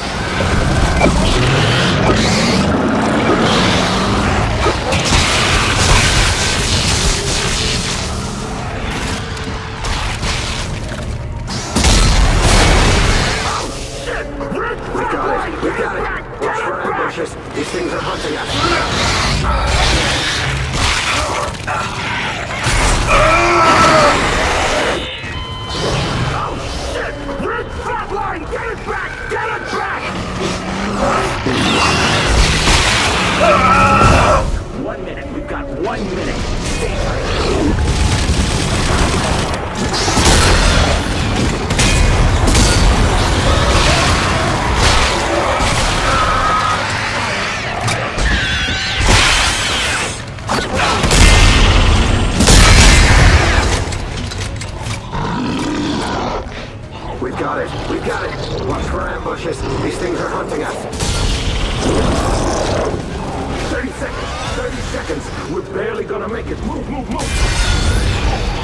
Good. Got it. We got it. Watch for ambushes. These things are hunting us. 30 seconds. 30 seconds. We're barely gonna make it. Move, move, move.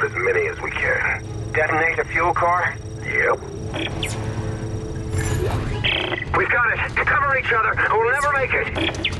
Out as many as we can. Detonate the fuel core? Yep. We've got it. Cover each other. We'll never make it.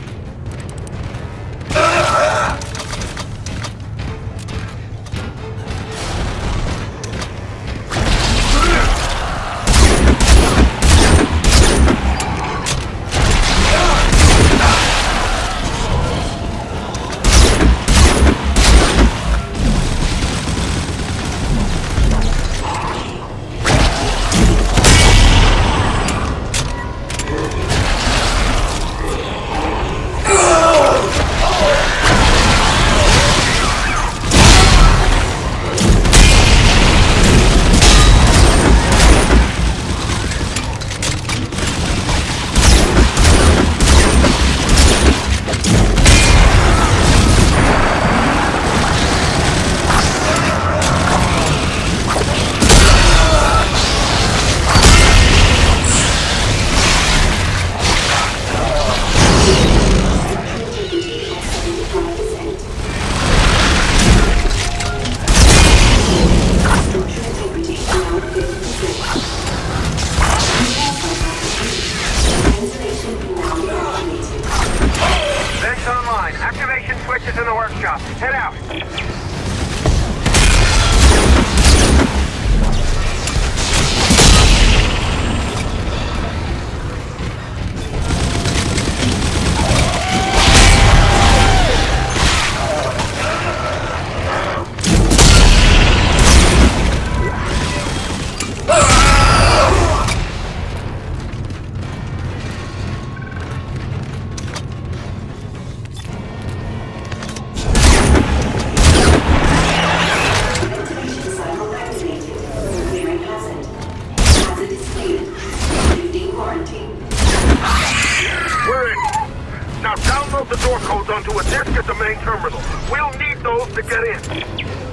Door codes onto a disk at the main terminal. We'll need those to get in.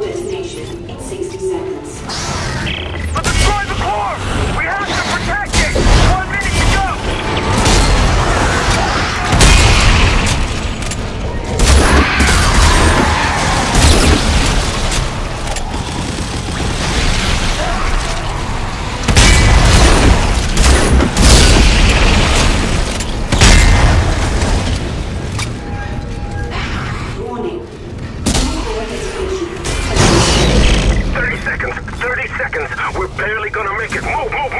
destination in six make it. Move, move,